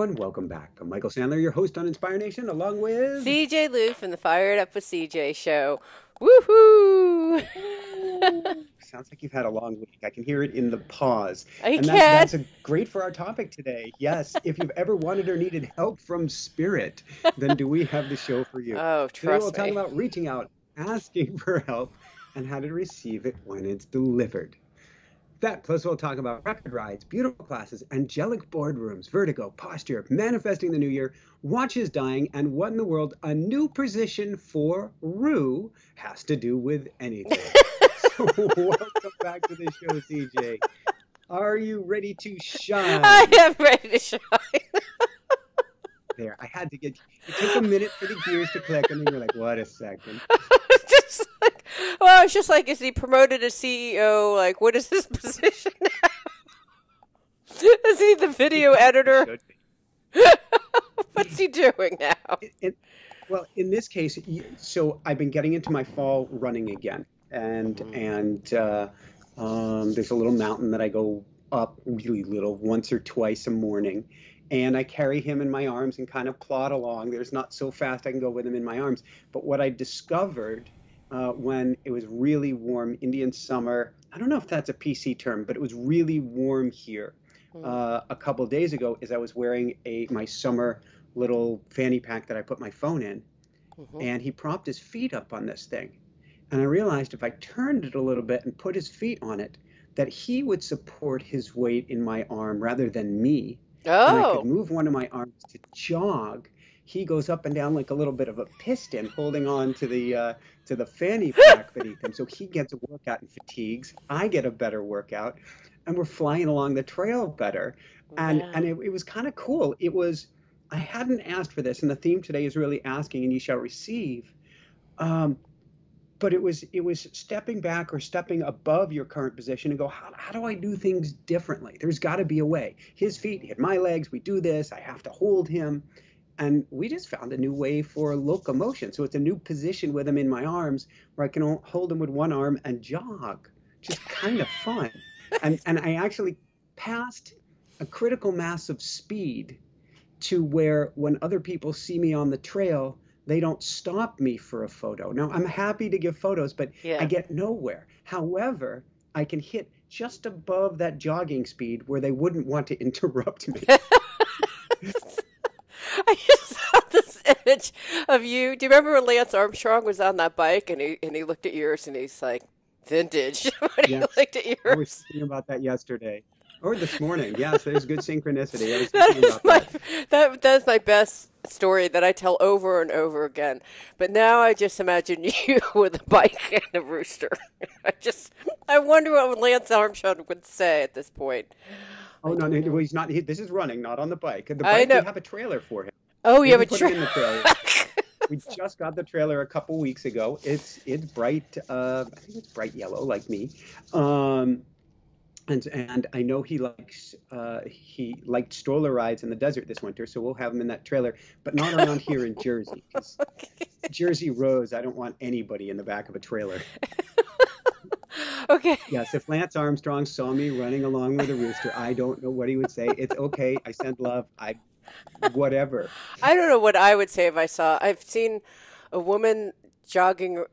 everyone. Welcome back. I'm Michael Sandler, your host on Inspire Nation, along with CJ Liu from the Fire It Up with CJ show. Woohoo! Sounds like you've had a long week. I can hear it in the pause. I and can. That's, that's a great for our topic today. Yes, if you've ever wanted or needed help from spirit, then do we have the show for you? Oh, trust Today we'll talk about reaching out, asking for help, and how to receive it when it's delivered. That plus we'll talk about rapid rides, beautiful classes, angelic boardrooms, vertigo, posture, manifesting the new year, watches dying, and what in the world a new position for Roo has to do with anything. so welcome back to the show, CJ. Are you ready to shine? I am ready to shine. There, I had to get. It took a minute for the gears to click, and then you're like, "What a second. just like, well, it's just like, is he promoted as CEO? Like, what is his position now? is he the video editor? What's he doing now? It- it- well, in this case, so I've been getting into my fall running again, and Mhm. and uh, um, there's a little mountain that I go up really little once or twice a morning, and I carry him in my arms and kind of plod along. There's not so fast I can go with him in my arms, but what I discovered uh, when it was really warm, Indian summer. I don't know if that's a PC term, but it was really warm here uh, a couple days ago. Is I was wearing a my summer little fanny pack that I put my phone in, Mhm. and he propped his feet up on this thing. And I realized if I turned it a little bit and put his feet on it, that he would support his weight in my arm rather than me. And I could Oh, move one of my arms to jog. He goes up and down like a little bit of a piston, holding on to the uh, to the fanny pack beneath him. So he gets a workout and fatigues. I get a better workout, and we're flying along the trail better. And wow. and it, it was kind of cool. It was i hadn't asked for this and the theme today is really asking and you shall receive. Um, but it was it was stepping back or stepping above your current position and go how, how do i do things differently? There's got to be a way. His feet hit my legs. We do this. I have to hold him and we just found a new way for locomotion so it's a new position with him in my arms where i can hold him with one arm and jog just kind of fun and and i actually passed a critical mass of speed to where when other people see me on the trail, they don't stop me for a photo. Now, I'm happy to give photos, but Yeah. I get nowhere. However, I can hit just above that jogging speed where they wouldn't want to interrupt me. I just saw this image of you. Do you remember when Lance Armstrong was on that bike and he and he looked at yours and he's like, vintage. when he Yes. looked at I was yours. thinking about that yesterday. Or this morning. Yes, there's good synchronicity. I was That about my that. that that's my best story that I tell over and over again. But now I just imagine you with a bike and a rooster. I just I wonder what Lance Armstrong would say at this point. Oh, no, no, he's not. He, this is running, not on the bike. And the I bike, know. we have a trailer for him. Oh, you have a Didn't put it tra- in the trailer. we just got the trailer a couple weeks ago. It's it's bright. Uh, I think it's bright yellow, like me. Um, and and I know he likes uh, he liked stroller rides in the desert this winter, so we'll have him in that trailer, but not around here in Jersey. 'cause Jersey roads, I don't want anybody in the back of a trailer. okay. Yes, if Lance Armstrong saw me running along with a rooster, I don't know what he would say. It's okay. I send love. I whatever. I don't know what I would say if I saw. I've seen a woman jogging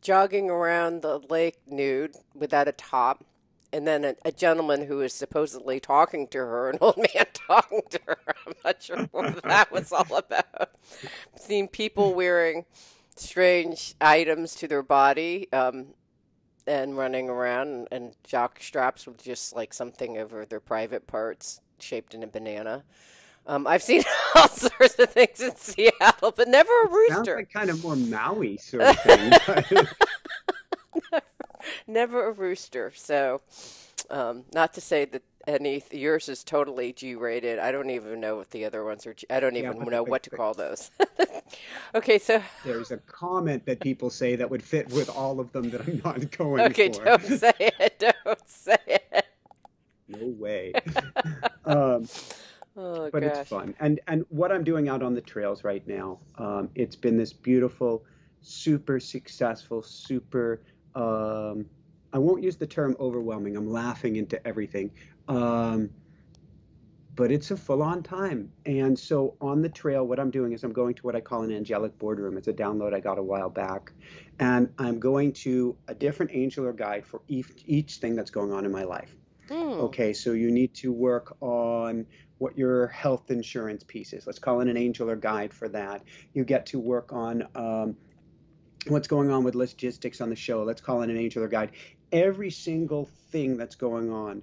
jogging around the lake nude without a top, and then a, a gentleman who is supposedly talking to her, an old man talking to her. I'm not sure what that was all about. Seen people wearing strange items to their body. Um, and running around and, and jock straps with just like something over their private parts shaped in a banana. Um, I've seen all sorts of things in Seattle, but never a Sounds rooster. like kind of more Maui sort of thing. never a rooster. So, um, not to say that any yours is totally G-rated. I don't even know what the other ones are. G- I don't Yeah, even but- know but- what to but- call those. okay, so There's a comment that people say that would fit with all of them that I'm not going okay, for. don't say it. Don't say it. No way. um, but gosh. it's fun. And and what I'm doing out on the trails right now, um, it's been this beautiful, super successful, super. Um, I won't use the term overwhelming. I'm laughing into everything. Um, but it's a full on time. And so on the trail, what I'm doing is I'm going to what I call an angelic boardroom. It's a download I got a while back. And I'm going to a different angel or guide for each, each thing that's going on in my life. Hmm. Okay, so you need to work on what your health insurance piece is. Let's call it an angel or guide for that. You get to work on um, what's going on with logistics on the show. Let's call it an angel or guide. Every single thing that's going on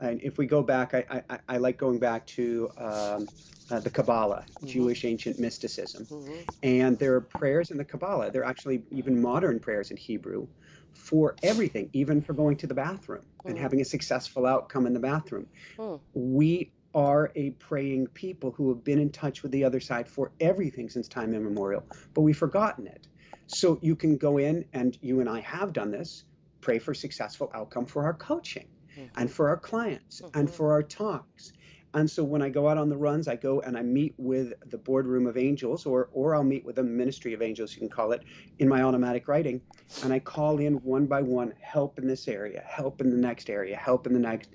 and if we go back, I, I, I like going back to um, uh, the Kabbalah, Mm-hmm. Jewish ancient mysticism. Mhm. And there are prayers in the Kabbalah. There are actually even modern prayers in Hebrew for everything, even for going to the bathroom and Mhm. having a successful outcome in the bathroom. Hmm. We are a praying people who have been in touch with the other side for everything since time immemorial, but we've forgotten it. So you can go in, and you and I have done this, pray for successful outcome for our coaching and for our clients and Mhm. for our talks. And so when I go out on the runs, I go and I meet with the boardroom of angels, or or I'll meet with a ministry of angels, you can call it, in my automatic writing, and I call in one by one, help in this area, help in the next area, help in the next,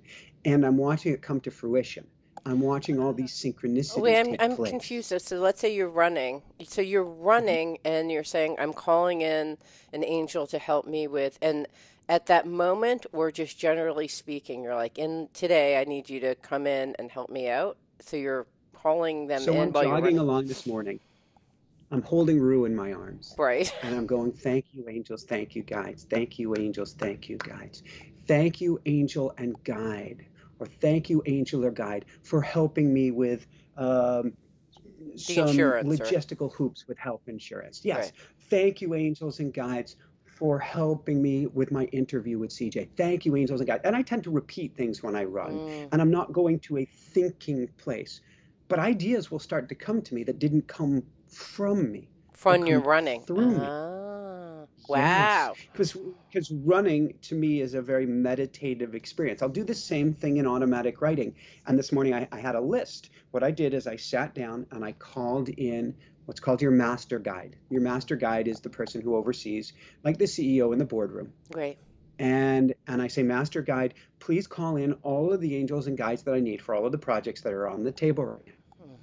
and I'm watching it come to fruition. I'm watching all these synchronicities Wait, I'm I'm confused. So, so let's say you're running. So you're mm-hmm. running, and you're saying, "I'm calling in an angel to help me with." And at that moment, or just generally speaking, you're like, "In today, I need you to come in and help me out." So you're calling them So in I'm while you're jogging along this morning. I'm holding Roo in my arms. right? And I'm going, thank you, angels, thank you, guides. Thank you, angels, thank you, guides. Thank you, angel and guide. Or thank you, angel or guide, for helping me with um, some insurance or logistical hoops with health insurance. Yes. right. Thank you, angels and guides, for helping me with my interview with CJ. Thank you, angels and guides. And I tend to repeat things when I run, Mm, and I'm not going to a thinking place. But ideas will start to come to me that didn't come from me. From your running. through me. Ah, Yes, wow. because because running to me is a very meditative experience. I'll do the same thing in automatic writing. And this morning I, I had a list. What I did is I sat down and I called in what's called your master guide. Your master guide is the person who oversees, like the CEO in the boardroom. Great. And and I say, Master Guide, please call in all of the angels and guides that I need for all of the projects that are on the table right now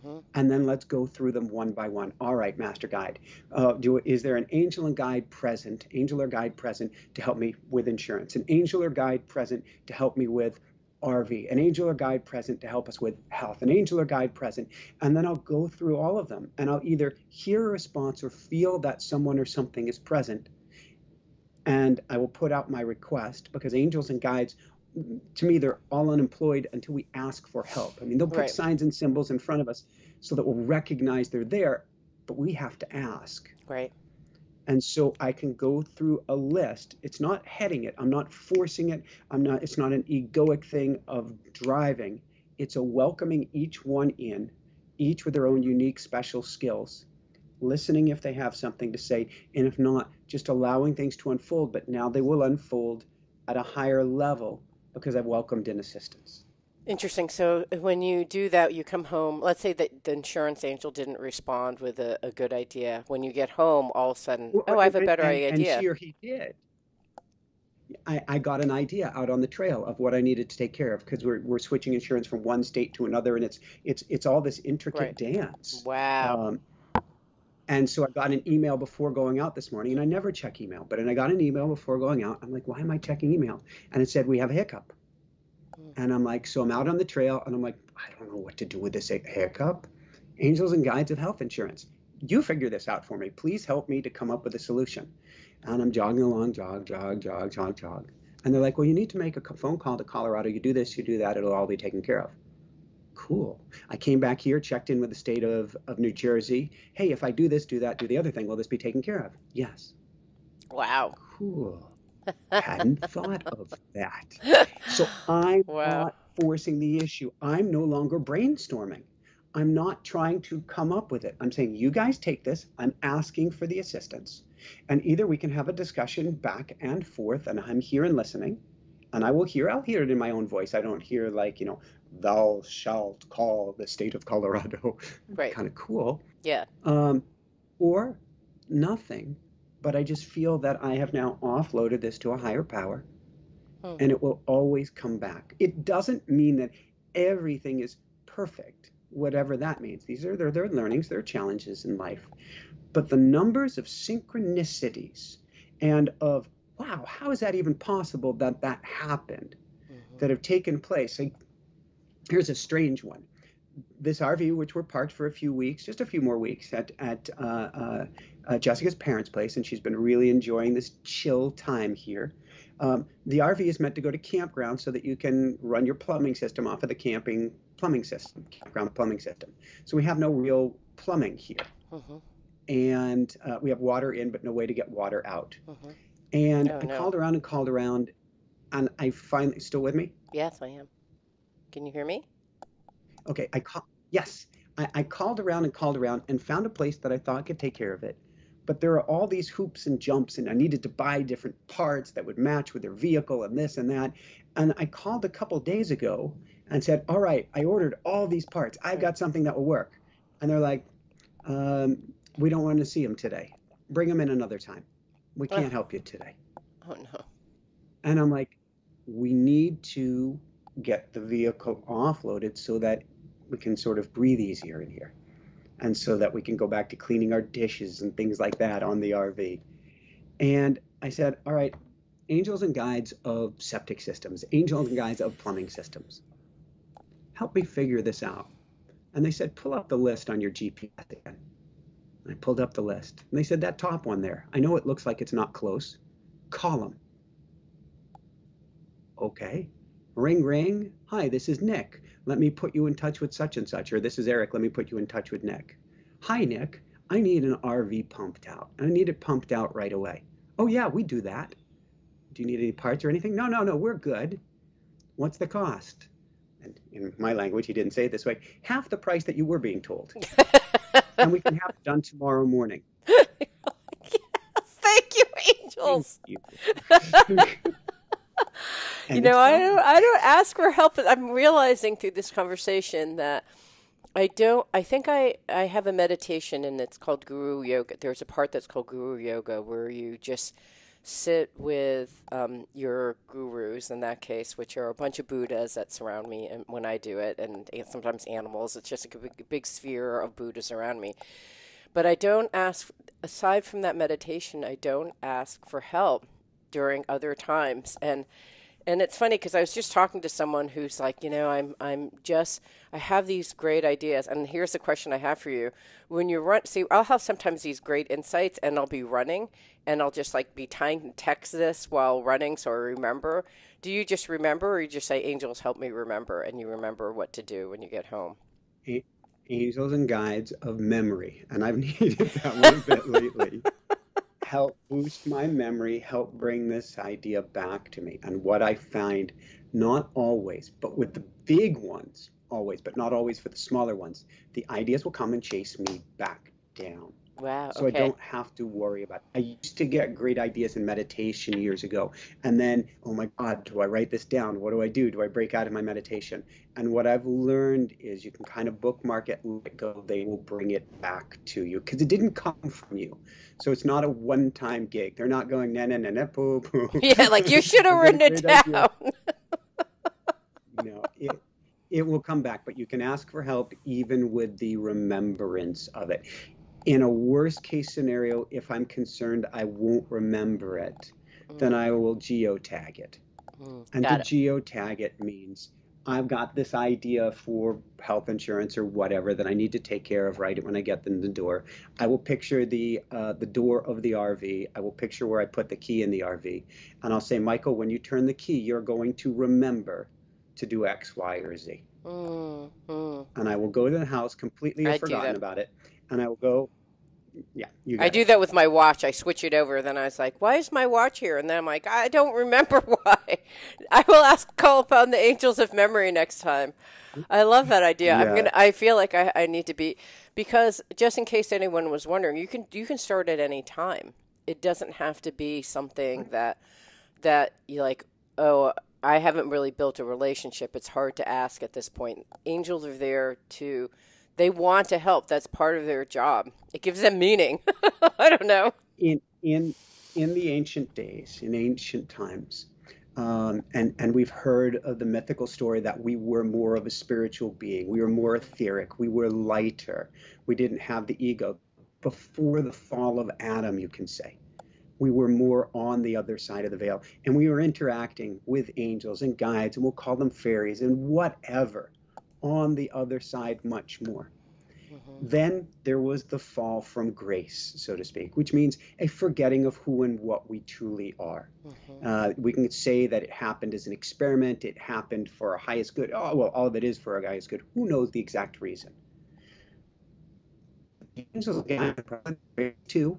hmm and then let's go through them one by one. All right, Master Guide, uh, do is there an angel and guide present, angel or guide present to help me with insurance, an angel or guide present to help me with RV, an angel or guide present to help us with health, an angel or guide present, and then I'll go through all of them, and I'll either hear a response or feel that someone or something is present, and I will put out my request because angels and guides to me they're all unemployed until we ask for help. I mean they'll put Right. signs and symbols in front of us so that we'll recognize they're there but we have to ask. Right. And so i can go through a list. It's not heading it. I'm not forcing it. I'm not it's not an egoic thing of driving. It's a welcoming each one in each with their own unique special skills listening if they have something to say and if not just allowing things to unfold. But now they will unfold at a higher level because i've welcomed in assistance Interesting. So when you do that, you come home. Let's say that the insurance angel didn't respond with a, a good idea. When you get home, all of a sudden, Well, oh, I have a better and, and idea. she or he did I, I got an idea out on the trail of what I needed to take care of because we're, we're switching insurance from one state to another and it's it's it's all this intricate Right. dance Wow. Um, and so I got an email before going out this morning, and I never check email, but and I got an email before going out. I'm like, why am I checking email? And it said we have a hiccup. Mm. And I'm like, so I'm out on the trail, and I'm like, I don't know what to do with this hi- hiccup. Angels and guides of health insurance. You figure this out for me. Please help me to come up with a solution. And I'm jogging along, jog, jog, jog, jog, jog. And they're like, well, you need to make a phone call to Colorado. You do this, you do that, it'll all be taken care of. Cool. I came back here, checked in with the state of, of New Jersey. Hey, if I do this, do that, do the other thing, will this be taken care of? Yes. Wow. Cool. Hadn't thought of that. So I'm Wow. not forcing the issue. I'm no longer brainstorming. I'm not trying to come up with it. I'm saying, you guys take this. I'm asking for the assistance. And either we can have a discussion back and forth, and I'm here and listening, and I will hear, I'll hear it in my own voice. I don't hear, like, you know, thou shalt call the state of Colorado. Right. kind of cool. Yeah. Um, or nothing, but I just feel that I have now offloaded this to a higher power Hmm. and it will always come back. It doesn't mean that everything is perfect, whatever that means. These are their, their learnings, their challenges in life. But the numbers of synchronicities and of, wow, how is that even possible that that happened, mm-hmm. that have taken place? Like, here's a strange one. This RV, which we're parked for a few weeks, just a few more weeks at, at uh, uh, uh, Jessica's parents' place, and she's been really enjoying this chill time here. Um, the RV is meant to go to campground so that you can run your plumbing system off of the camping plumbing system, campground plumbing system. So we have no real plumbing here. Uh-huh. And uh, we have water in, but no way to get water out. Uh-huh. And oh, I no. called around and called around, and I finally, still with me? Yes, I am. Can you hear me? Okay, I call, yes. I, I called around and called around and found a place that I thought could take care of it but there are all these hoops and jumps and i needed to buy different parts that would match with their vehicle and this and that. And i called a couple days ago and said all right i ordered all these parts. I've got something that will work. And they're like um, we don't want to see them today. Bring them in another time. We can't help you today. Oh no. And i'm like we need to get the vehicle offloaded so that we can sort of breathe easier in here and so that we can go back to cleaning our dishes and things like that on the RV. And I said, all right, angels and guides of septic systems, angels and guides of plumbing systems. Help me figure this out. And they said, pull up the list on your GPS again. I pulled up the list. And they said, that top one there, I know it looks like it's not close. Them. Okay. Ring, ring. Hi, this is Nick let me put you in touch with such and such, or this is Eric, let me put you in touch with Nick. Hi, Nick, I need an RV pumped out. I need it pumped out right away. Oh, yeah, we do that. Do you need any parts or anything? No, no, no, we're good. What's the cost? And in my language, he didn't say it this way half the price that you were being told. and we can have it done tomorrow morning. yes, thank you, angels. Thank you. you know, I don't, I don't ask for help. I'm realizing through this conversation that I don't. I think I I have a meditation, and it's called Guru Yoga. There's a part that's called Guru Yoga where you just sit with um, your gurus in that case, which are a bunch of Buddhas that surround me, and when I do it, and sometimes animals. It's just a big, big sphere of Buddhas around me. But I don't ask. Aside from that meditation, I don't ask for help during other times, and and it's funny because I was just talking to someone who's like, you know, I'm I'm just I have these great ideas, and here's the question I have for you: When you run, see, I'll have sometimes these great insights, and I'll be running, and I'll just like be tying text this while running, so I remember. Do you just remember, or you just say, "Angels, help me remember," and you remember what to do when you get home? Angels and guides of memory, and I've needed that one bit lately help boost my memory, help bring this idea back to me. And what I find, not always, but with the big ones, always, but not always for the smaller ones, the ideas will come and chase me back down. Wow. So okay. I don't have to worry about it. I used to get great ideas in meditation years ago. And then, oh my God, do I write this down? What do I do? Do I break out of my meditation? And what I've learned is you can kind of bookmark it and let go. They will bring it back to you because it didn't come from you. So it's not a one time gig. They're not going, na na na na poo poo. Yeah, like you should have written it down. no, it, it will come back, but you can ask for help even with the remembrance of it in a worst case scenario, if I'm concerned I won't remember it, mm. then I will geotag it. Mm, and to it. geotag it means I've got this idea for health insurance or whatever that I need to take care of right when I get in the door. I will picture the uh, the door of the RV. I will picture where I put the key in the RV, and I'll say, Michael, when you turn the key, you're going to remember to do X, Y, or Z. Mm, mm. And I will go to the house completely have forgotten about it and I will go. Yeah, I do that with my watch. I switch it over. Then I was like, "Why is my watch here?" And then I'm like, "I don't remember why." I will ask, call upon the angels of memory next time. I love that idea. Yeah. I'm gonna. I feel like I, I need to be because just in case anyone was wondering, you can you can start at any time. It doesn't have to be something that that you like. Oh, I haven't really built a relationship. It's hard to ask at this point. Angels are there to they want to help. That's part of their job. It gives them meaning. I don't know. In in in the ancient days, in ancient times, Um, and, and we've heard of the mythical story that we were more of a spiritual being. We were more etheric. We were lighter. We didn't have the ego. Before the fall of Adam, you can say, we were more on the other side of the veil. And we were interacting with angels and guides, and we'll call them fairies and whatever on the other side much more. Mm-hmm. Then there was the fall from grace, so to speak, which means a forgetting of who and what we truly are. Mm-hmm. Uh, we can say that it happened as an experiment, it happened for our highest good. Oh, well, all of it is for our highest good. Who knows the exact reason? Angels again, too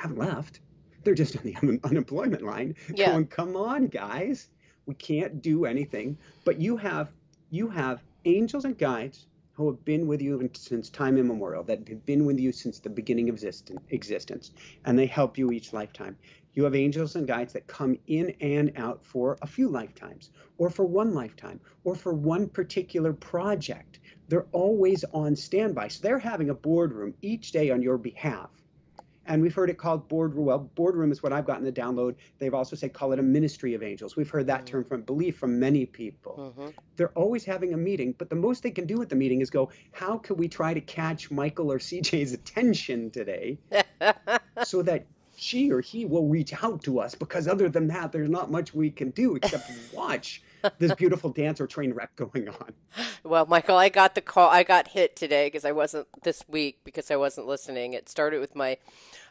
have left. They're just on the un- unemployment line. Yeah. Going, come on, guys, we can't do anything. But you have you have angels and guides who have been with you since time immemorial, that have been with you since the beginning of existence, and they help you each lifetime. You have angels and guides that come in and out for a few lifetimes, or for one lifetime, or for one particular project. They're always on standby. So they're having a boardroom each day on your behalf and we've heard it called boardroom. Well, boardroom is what I've gotten the download. They've also said call it a ministry of angels. We've heard that mm-hmm. term from belief from many people. Mm-hmm. They're always having a meeting, but the most they can do at the meeting is go, how can we try to catch Michael or CJ's attention today so that she or he will reach out to us? Because other than that, there's not much we can do except watch this beautiful dance or train wreck going on. Well, Michael, I got the call. I got hit today because I wasn't this week because I wasn't listening. It started with my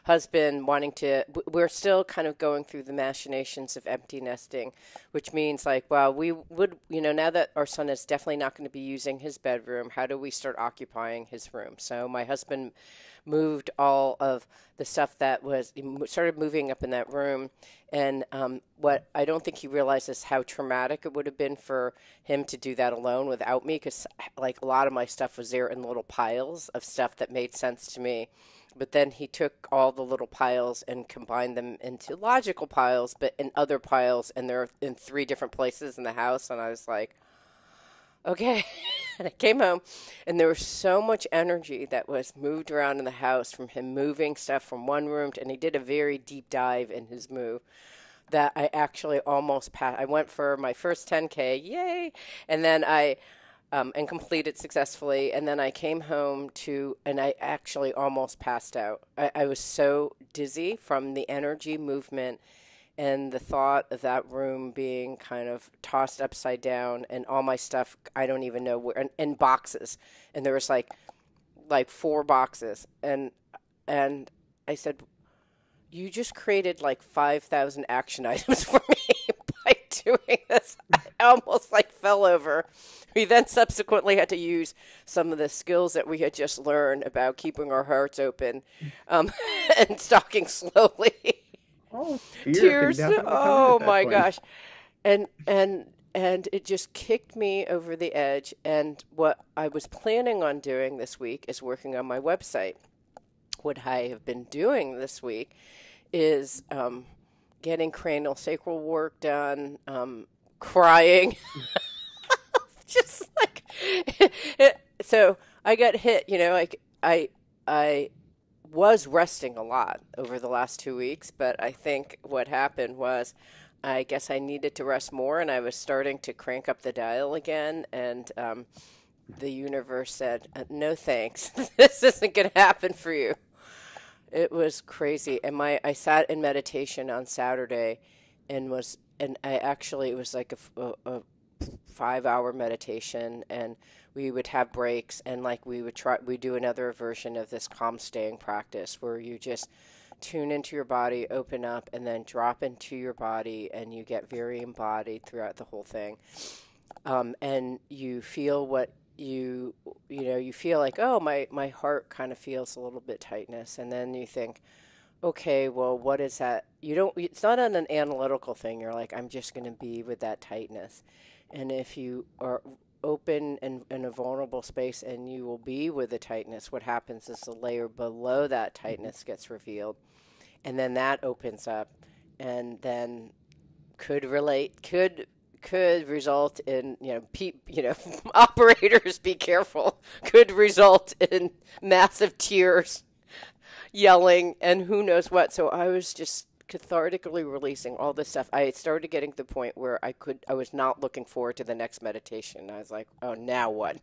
husband wanting to we're still kind of going through the machinations of empty nesting which means like well we would you know now that our son is definitely not going to be using his bedroom how do we start occupying his room? So my husband moved all of the stuff that was started moving up in that room and um, what i don't think he realizes how traumatic it would have been for him to do that alone without me because like a lot of my stuff was there in little piles of stuff that made sense to me but then he took all the little piles and combined them into logical piles, but in other piles, and they're in three different places in the house. And I was like, okay. and I came home, and there was so much energy that was moved around in the house from him moving stuff from one room, to, and he did a very deep dive in his move that I actually almost passed. I went for my first 10K, yay! And then I um, and completed successfully. And then I came home to, and I actually almost passed out. I, I, was so dizzy from the energy movement and the thought of that room being kind of tossed upside down and all my stuff, I don't even know where, and, and boxes. And there was like, like four boxes. And, and I said, you just created like 5,000 action items for me doing this. I almost like fell over we then subsequently had to use some of the skills that we had just learned about keeping our hearts open um, and stalking slowly. Oh, tears! Oh my point. gosh, and and and it just kicked me over the edge. And what I was planning on doing this week is working on my website. What I have been doing this week is um, getting cranial sacral work done, um, crying. just like so I got hit, you know, like I I was resting a lot over the last 2 weeks, but I think what happened was I guess I needed to rest more and I was starting to crank up the dial again and um, the universe said, uh, "No thanks. this isn't going to happen for you." It was crazy. And my I sat in meditation on Saturday and was and I actually it was like a, a, five hour meditation and we would have breaks and like we would try we do another version of this calm staying practice where you just tune into your body open up and then drop into your body and you get very embodied throughout the whole thing um, and you feel what you you know you feel like oh my my heart kind of feels a little bit tightness and then you think okay well what is that? You don't it's not an analytical thing. You're like i'm just going to be with that tightness. And if you are open and in a vulnerable space and you will be with the tightness, what happens is the layer below that mm-hmm. tightness gets revealed. And then that opens up and then could relate, could could result in you know pe- you know operators be careful could result in massive tears yelling and who knows what so i was just cathartically releasing all this stuff, I started getting to the point where I could I was not looking forward to the next meditation. I was like, oh, now what?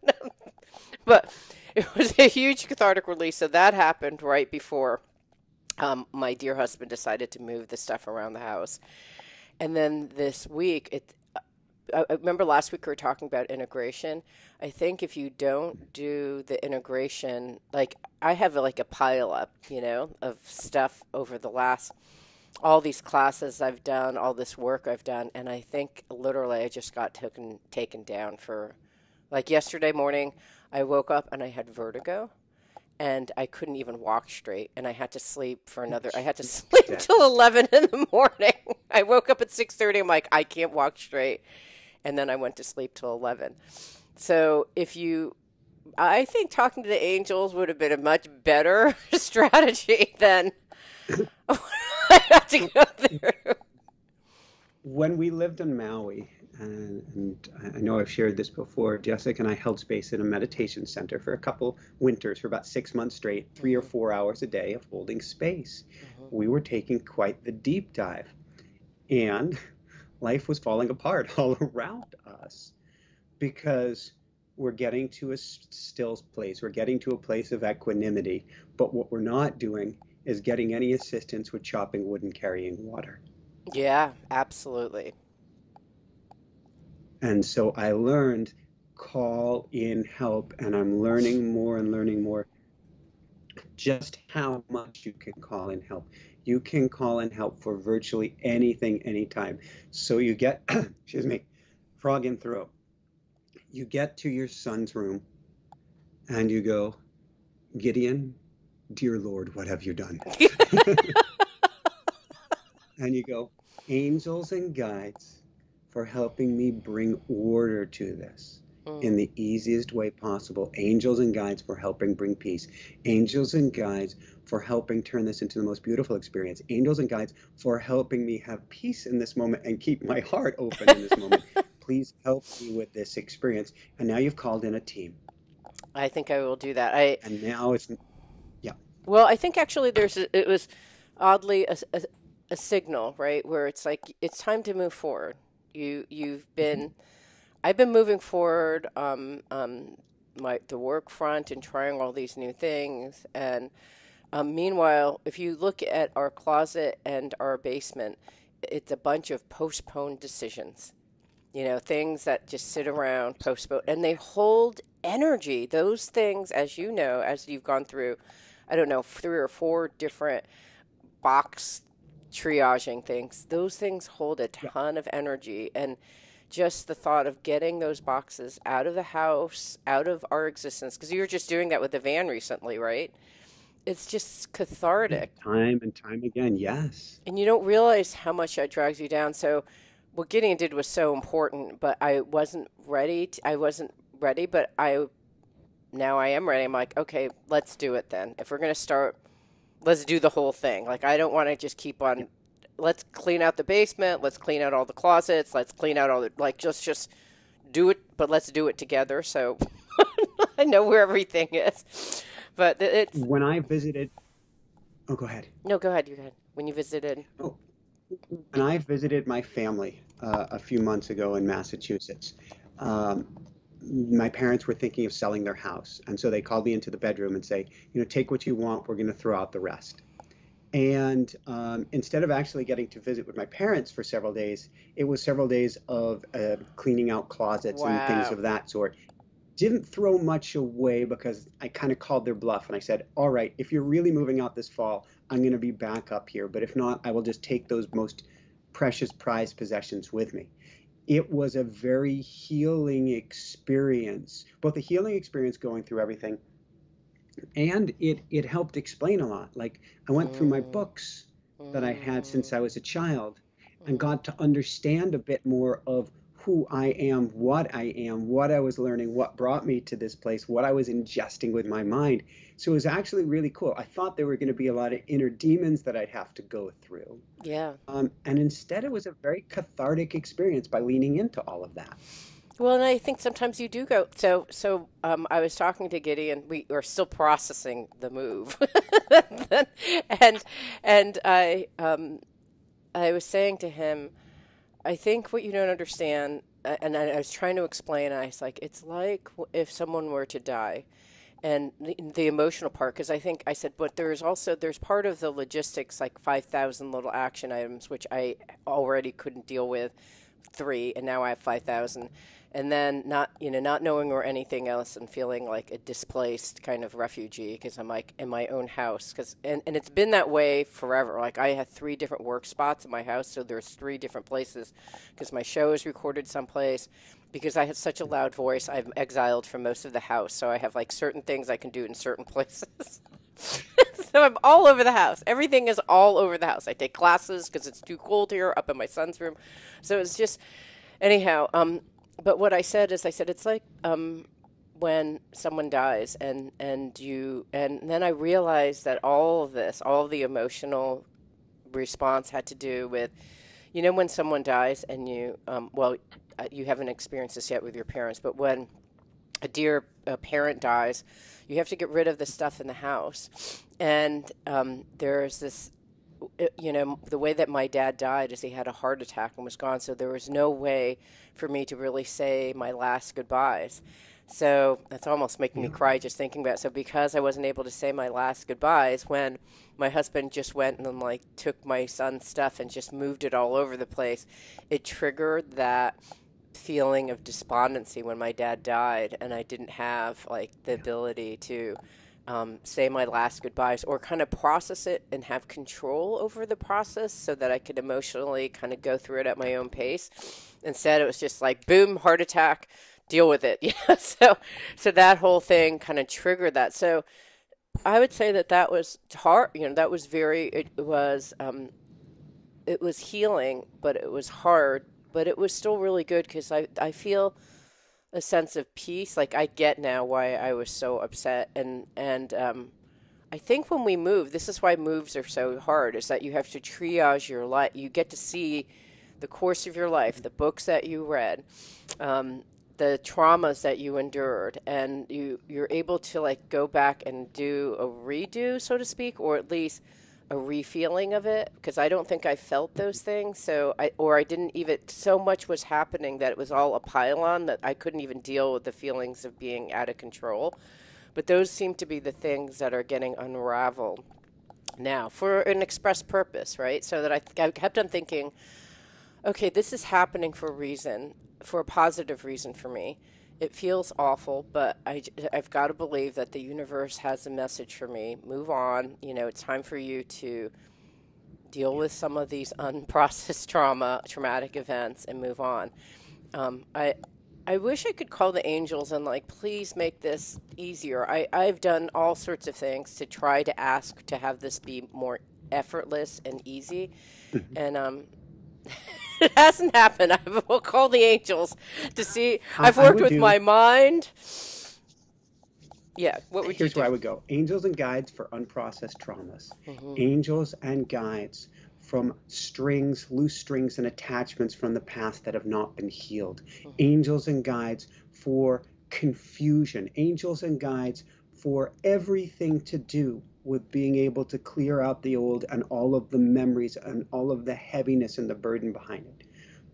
but it was a huge cathartic release. So that happened right before um, my dear husband decided to move the stuff around the house. And then this week, it. I remember last week we were talking about integration. I think if you don't do the integration, like I have like a pile up, you know, of stuff over the last all these classes I've done, all this work I've done, and I think literally I just got taken taken down for like yesterday morning. I woke up and I had vertigo, and I couldn't even walk straight, and I had to sleep for another. I had to sleep till eleven in the morning. I woke up at six thirty. I'm like, I can't walk straight, and then I went to sleep till eleven. So if you I think talking to the angels would have been a much better strategy than I had to go through. When we lived in Maui, and, and, I know I've shared this before, Jessica and I held space in a meditation center for a couple winters for about six months straight, three or four hours a day of holding space. Mm-hmm. We were taking quite the deep dive, and life was falling apart all around us because we're getting to a still place. We're getting to a place of equanimity. But what we're not doing is getting any assistance with chopping wood and carrying water. Yeah, absolutely. And so I learned call in help, and I'm learning more and learning more just how much you can call in help. You can call in help for virtually anything, anytime. So you get, excuse me, frog in throat you get to your son's room and you go, Gideon, dear Lord, what have you done? and you go, angels and guides for helping me bring order to this mm. in the easiest way possible. Angels and guides for helping bring peace. Angels and guides for helping turn this into the most beautiful experience. Angels and guides for helping me have peace in this moment and keep my heart open in this moment. please help me with this experience. And now you've called in a team. I think I will do that. I and now it's yeah. Well, I think actually there's a, it was oddly a, a, a, signal right where it's like it's time to move forward. You you've been mm-hmm. I've been moving forward um, um, my the work front and trying all these new things and um, meanwhile if you look at our closet and our basement it's a bunch of postponed decisions you know, things that just sit around, postpone, and they hold energy. Those things, as you know, as you've gone through, I don't know, three or four different box triaging things, those things hold a ton of energy. And just the thought of getting those boxes out of the house, out of our existence, because you were just doing that with the van recently, right? It's just cathartic. Time and time again, yes. And you don't realize how much that drags you down. So, what Gideon did was so important, but I wasn't ready. To, I wasn't ready, but I now I am ready. I'm like, okay, let's do it then. If we're gonna start, let's do the whole thing. Like I don't want to just keep on. Let's clean out the basement. Let's clean out all the closets. Let's clean out all the like just just do it, but let's do it together. So I know where everything is. But it's when I visited. Oh, go ahead. No, go ahead. You go ahead. When you visited. Oh, when I visited my family uh, a few months ago in Massachusetts, um, my parents were thinking of selling their house. And so they called me into the bedroom and say, you know, take what you want. We're going to throw out the rest. And um, instead of actually getting to visit with my parents for several days, it was several days of uh, cleaning out closets wow. and things of that sort. Didn't throw much away because I kind of called their bluff and I said, all right, if you're really moving out this fall, I'm going to be back up here. But if not, I will just take those most precious prized possessions with me. It was a very healing experience, both a healing experience going through everything, and it it helped explain a lot. Like I went through my mm. books that I had mm. since I was a child and mm. got to understand a bit more of who I am, what I am, what I was learning, what brought me to this place, what I was ingesting with my mind. So it was actually really cool. I thought there were going to be a lot of inner demons that I'd have to go through. Yeah. Um, and instead, it was a very cathartic experience by leaning into all of that. Well, and I think sometimes you do go. So, so um, I was talking to Gideon. We are still processing the move, and and I um, I was saying to him, I think what you don't understand, and I was trying to explain, I was like, it's like if someone were to die and the, the emotional part because i think i said but there's also there's part of the logistics like 5000 little action items which i already couldn't deal with three and now i have 5000 and then not you know not knowing or anything else and feeling like a displaced kind of refugee because i'm like in my own house because and, and it's been that way forever like i had three different work spots in my house so there's three different places because my show is recorded someplace because I have such a loud voice, I'm exiled from most of the house. So I have like certain things I can do in certain places. so I'm all over the house. Everything is all over the house. I take classes because it's too cold here up in my son's room. So it's just, anyhow. Um, but what I said is, I said it's like um, when someone dies, and and you, and then I realized that all of this, all the emotional response had to do with, you know, when someone dies and you, um, well, uh, you haven't experienced this yet with your parents, but when a dear a parent dies, you have to get rid of the stuff in the house. And um, there's this, Uh, you know, the way that my dad died is he had a heart attack and was gone. So there was no way for me to really say my last goodbyes. So that's almost making me cry just thinking about it. So because I wasn't able to say my last goodbyes when my husband just went and like took my son's stuff and just moved it all over the place, it triggered that feeling of despondency when my dad died and I didn't have like the ability to um, say my last goodbyes or kind of process it and have control over the process so that I could emotionally kind of go through it at my own pace. Instead, it was just like boom, heart attack, deal with it. Yeah. So, so that whole thing kind of triggered that. So, I would say that that was hard. You know, that was very. It was. Um, it was healing, but it was hard but it was still really good because I, I feel a sense of peace. Like I get now why I was so upset, and and um, I think when we move, this is why moves are so hard. Is that you have to triage your life. You get to see the course of your life, the books that you read, um, the traumas that you endured, and you you're able to like go back and do a redo, so to speak, or at least a refeeling of it because I don't think I felt those things. So I or I didn't even so much was happening that it was all a pylon that I couldn't even deal with the feelings of being out of control. But those seem to be the things that are getting unraveled now for an express purpose, right? So that I, I kept on thinking, okay, this is happening for a reason, for a positive reason for me it feels awful, but I, I've got to believe that the universe has a message for me. Move on. You know, it's time for you to deal with some of these unprocessed trauma, traumatic events, and move on. Um, I, I wish I could call the angels and like, please make this easier. I, I've done all sorts of things to try to ask to have this be more effortless and easy, and um, it hasn't happened. I will call the angels to see. I've worked with do... my mind. Yeah, what would Here's you do? where I would go: angels and guides for unprocessed traumas. Mm-hmm. Angels and guides from strings, loose strings, and attachments from the past that have not been healed. Mm-hmm. Angels and guides for confusion. Angels and guides for everything to do with being able to clear out the old and all of the memories and all of the heaviness and the burden behind it.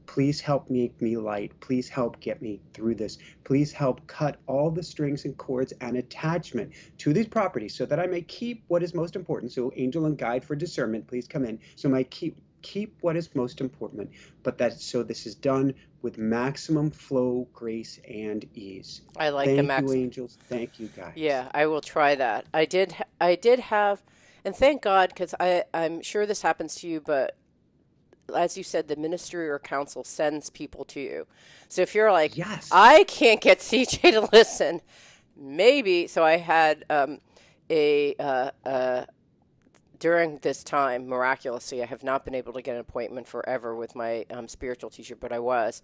Please help make me light. Please help get me through this. Please help cut all the strings and cords and attachment to these properties so that I may keep what is most important. So, angel and guide for discernment, please come in. So, I keep keep what is most important, but that so this is done with maximum flow, grace, and ease. I like Thank the maximum. you, angels. Thank you, guys. Yeah, I will try that. I did. I did have, and thank God, because I I'm sure this happens to you, but as you said, the ministry or council sends people to you. So if you're like, yes, I can't get CJ to listen, maybe. So I had um, a. Uh, uh, during this time, miraculously, I have not been able to get an appointment forever with my um, spiritual teacher, but I was.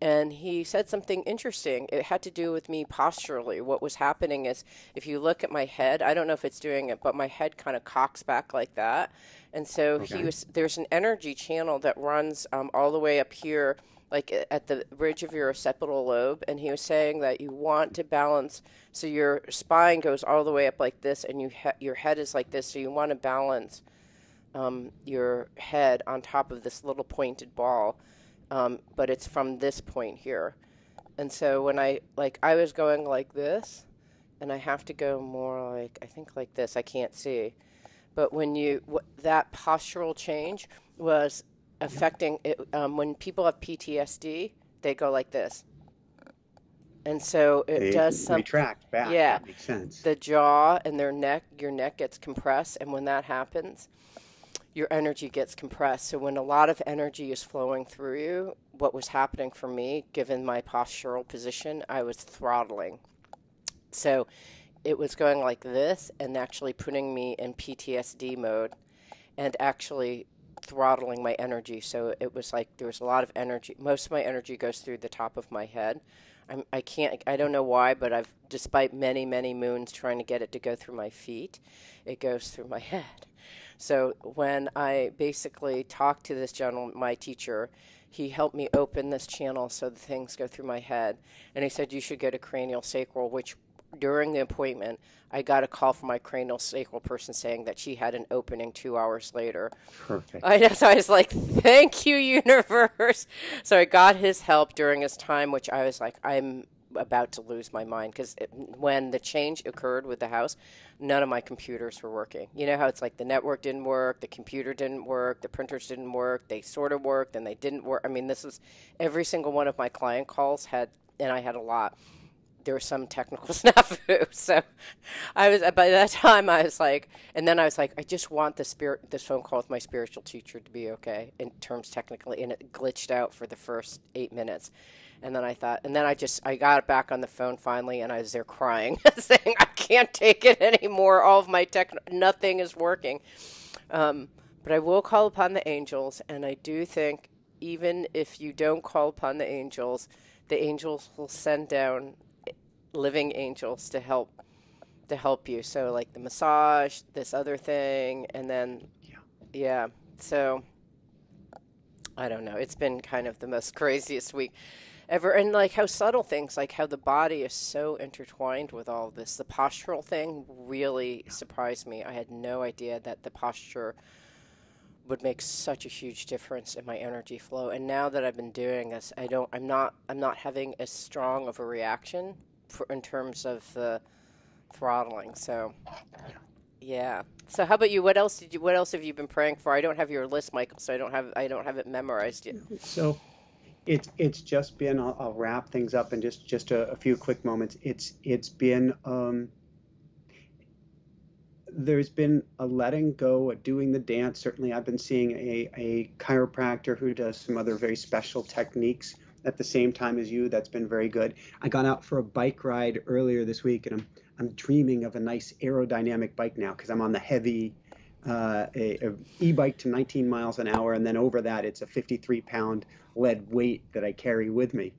And he said something interesting. It had to do with me posturally. What was happening is if you look at my head, I don't know if it's doing it, but my head kind of cocks back like that. And so okay. he was, there's an energy channel that runs um, all the way up here like at the bridge of your occipital lobe, and he was saying that you want to balance so your spine goes all the way up like this, and you he- your head is like this, so you want to balance um, your head on top of this little pointed ball, um, but it's from this point here. And so when I like I was going like this, and I have to go more like I think like this. I can't see, but when you that postural change was affecting it. Um, when people have PTSD, they go like this and so it They does some retract back. yeah That makes sense. the jaw and their neck your neck gets compressed and when that happens your energy gets compressed so when a lot of energy is flowing through you what was happening for me given my postural position i was throttling so it was going like this and actually putting me in ptsd mode and actually throttling my energy so it was like there was a lot of energy most of my energy goes through the top of my head I'm, I can't, I don't know why, but I've, despite many, many moons trying to get it to go through my feet, it goes through my head. So when I basically talked to this gentleman, my teacher, he helped me open this channel so the things go through my head. And he said, You should go to cranial sacral, which during the appointment, I got a call from my cranial sacral person saying that she had an opening two hours later. Perfect. I just I was like, thank you, universe. So I got his help during his time, which I was like, I'm about to lose my mind because when the change occurred with the house, none of my computers were working. You know how it's like the network didn't work, the computer didn't work, the printers didn't work, they sort of worked and they didn't work. I mean, this was every single one of my client calls had, and I had a lot there was some technical snafu. So I was by that time I was like, and then I was like, I just want the spirit this phone call with my spiritual teacher to be okay in terms technically, and it glitched out for the first eight minutes. And then I thought, and then I just I got back on the phone finally, and I was there crying, saying I can't take it anymore. All of my tech, nothing is working. Um, but I will call upon the angels, and I do think even if you don't call upon the angels, the angels will send down living angels to help to help you. So like the massage, this other thing, and then Yeah. yeah. So I don't know. It's been kind of the most craziest week ever, and like how subtle things, like how the body is so intertwined with all this. The postural thing really surprised me. I had no idea that the posture would make such a huge difference in my energy flow. And now that I've been doing this, I don't. I'm not. I'm not having as strong of a reaction in terms of the throttling. So, yeah. So, how about you? What else did you? What else have you been praying for? I don't have your list, Michael, so I don't have. I don't have it memorized yet. So it's it's just been I'll, I'll wrap things up in just just a, a few quick moments. It's it's been um, there's been a letting go, a doing the dance. Certainly, I've been seeing a, a chiropractor who does some other very special techniques at the same time as you. That's been very good. I got out for a bike ride earlier this week, and I'm I'm dreaming of a nice aerodynamic bike now because I'm on the heavy uh, a, a e-bike to 19 miles an hour, and then over that, it's a 53 pound lead weight that I carry with me.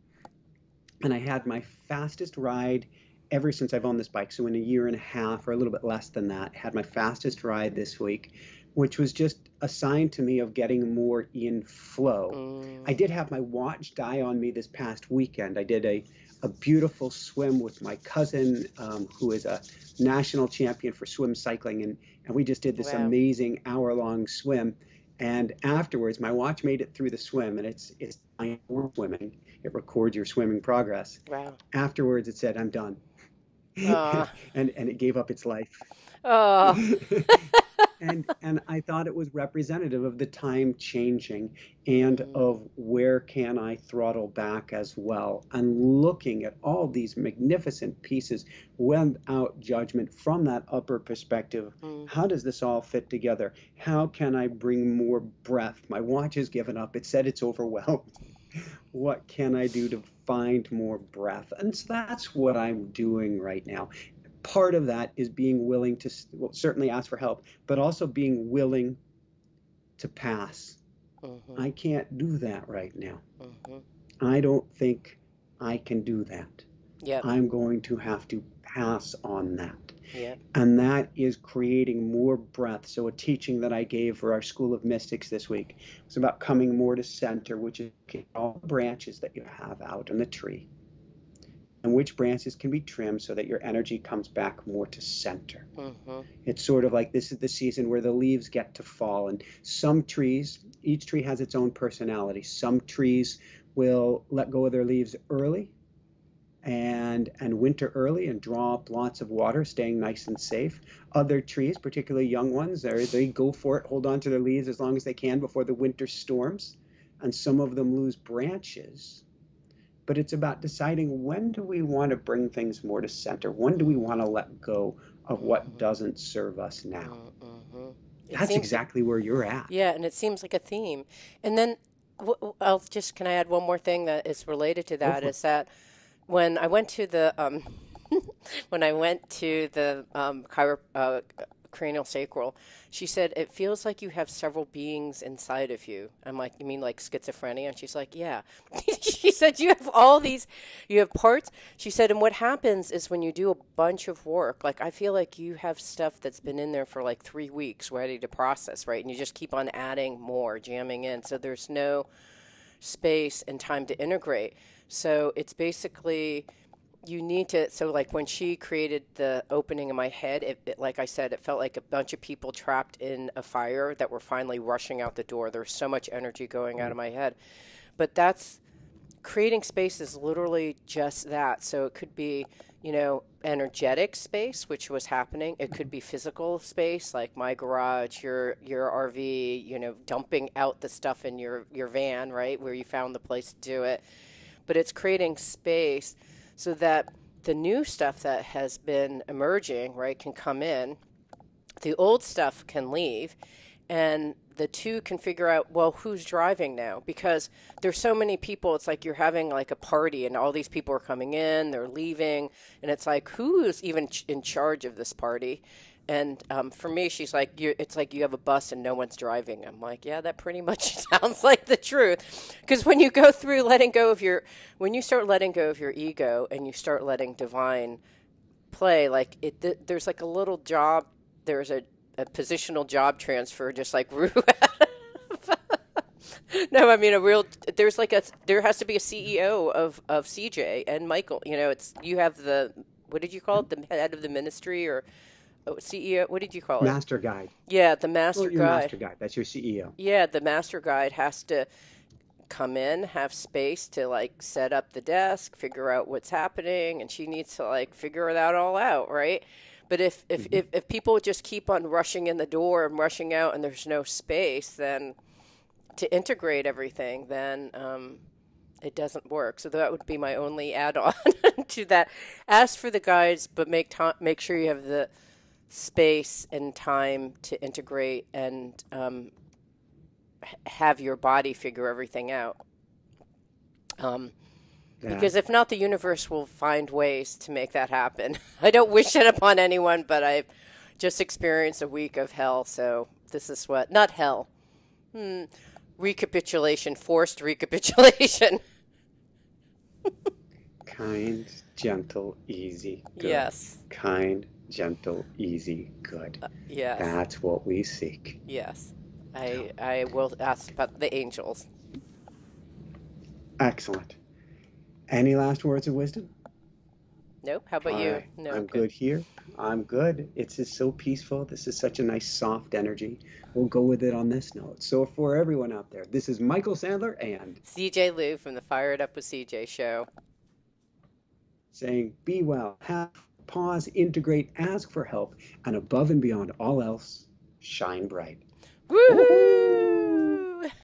And I had my fastest ride ever since I've owned this bike. So in a year and a half, or a little bit less than that, had my fastest ride this week, which was just a sign to me of getting more in flow. Mm. I did have my watch die on me this past weekend. I did a, a beautiful swim with my cousin, um, who is a national champion for swim cycling, and, and we just did this Wow. amazing hour long swim. And afterwards, my watch made it through the swim, and it's it's hour swimming. It records your swimming progress. Wow. Afterwards, it said, "I'm done," and and it gave up its life. Oh. and and I thought it was representative of the time changing and Mm. of where can I throttle back as well. And looking at all these magnificent pieces without judgment from that upper perspective. Mm. How does this all fit together? How can I bring more breath? My watch has given up. It said it's overwhelmed. What can I do to find more breath? And so that's what I'm doing right now part of that is being willing to well, certainly ask for help, but also being willing to pass. Mhm. I can't do that right now. Mhm. I don't think I can do that. Yep. I'm going to have to pass on that. Yep. And that is creating more breath. So, a teaching that I gave for our School of Mystics this week was about coming more to center, which is all the branches that you have out in the tree. And which branches can be trimmed so that your energy comes back more to center. Mm-hmm. It's sort of like this is the season where the leaves get to fall, and some trees, each tree has its own personality. Some trees will let go of their leaves early and and winter early and draw up lots of water, staying nice and safe. Other trees, particularly young ones, they they go for it, hold on to their leaves as long as they can before the winter storms, and some of them lose branches. But it's about deciding when do we want to bring things more to center? When do we want to let go of what Mm-hmm. doesn't serve us now? Mm-hmm. That's seems exactly where you're at. Yeah, and it seems like a theme. And then I'll just can I add one more thing that is related to that is that for it. is that when I went to the um, when I went to the um, chiro- uh, cranial sacral, she said it feels like you have several beings inside of you. I'm like, you mean like schizophrenia? And she's like, yeah. she said you have all these, you have parts. She said, and what happens is when you do a bunch of work, like I feel like you have stuff that's been in there for like three weeks ready to process, right? And you just keep on adding more, jamming in. So there's no space and time to integrate. So it's basically you need to so like when she created the opening in my head it, it, like i said it felt like a bunch of people trapped in a fire that were finally rushing out the door. There's so much energy going out of my head. But that's creating space is literally just that. So it could be you know energetic space which was happening. It could be physical space like my garage your your rv you know dumping out the stuff in your your van right where you found the place to do it. But it's creating space so that the new stuff that has been emerging, right, can come in. The old stuff can leave, and the two can figure out, well, who's driving now? Because there's so many people. It's like you're having like a party, and all these people are coming in, they're leaving, and it's like, who is even ch- in charge of this party? And um, for me, she's like, it's like you have a bus and no one's driving. I'm like, yeah, that pretty much sounds like the truth. Because when you go through letting go of your, when you start letting go of your ego and you start letting divine play, like it, th- there's like a little job, there's a, a positional job transfer, just like no, I mean a real. There's like a there has to be a CEO of of CJ and Michael. You know, it's you have the what did you call it? The head of the ministry or CEO? What did you call it? Master guide. Yeah, the master Well, your guide. master guide. That's your CEO. Yeah, the master guide has to come in, have space to like set up the desk, figure out what's happening, and she needs to like figure that all out, right? But if if, if, if people just keep on rushing in the door and rushing out and there's no space, then to integrate everything, then um, it doesn't work. So that would be my only add-on to that. Ask for the guides, but make time, make sure you have the space and time to integrate and um, have your body figure everything out. Um, Yeah. because if not, the universe will find ways to make that happen. I don't wish it upon anyone, but I've just experienced a week of hell, so this is what, not hell, hmm, recapitulation, forced recapitulation. Kind, gentle, easy, good. yes, Kind, gentle, easy, good. Uh, yes, That's what we seek. yes. I, I will ask about the angels. Excellent. Any last words of wisdom? Nope. How about All you? right. No. I'm good here. I'm good. It's just so peaceful. This is such a nice, soft energy. We'll go with it on this note. So, for everyone out there, this is Michael Sandler and CJ Liu from the Fire It Up with CJ show. saying, Be well, have pause, integrate, ask for help, and above and beyond all else, shine bright. Woohoo!